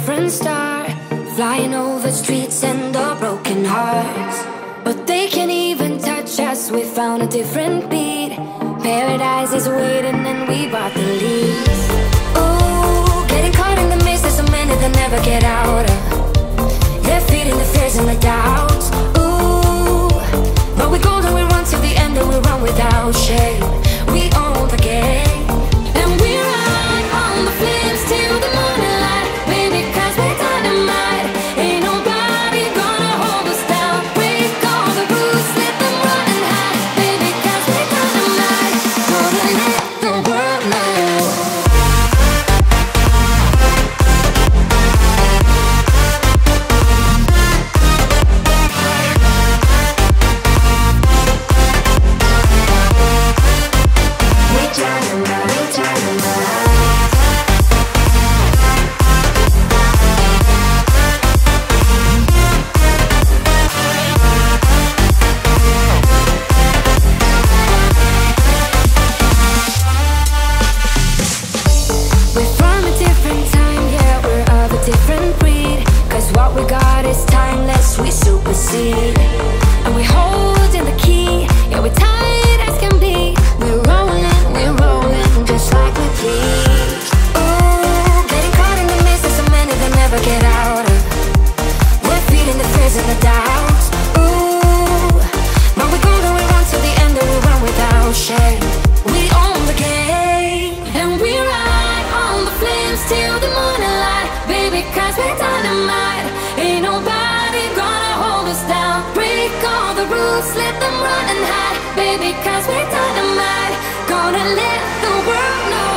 different star Flying over streets and the broken hearts But they can't even touch us, we found a different beat. Paradise is waiting and we bought the lease. Oh, getting caught in the mist there's a minute they'll never get out of. They're feeding the fears and the doubts. Ooh, but we're golden, we run to the end and we run without shame. the rules, let them run and hide, baby, cause we're dynamite. Gonna let the world know.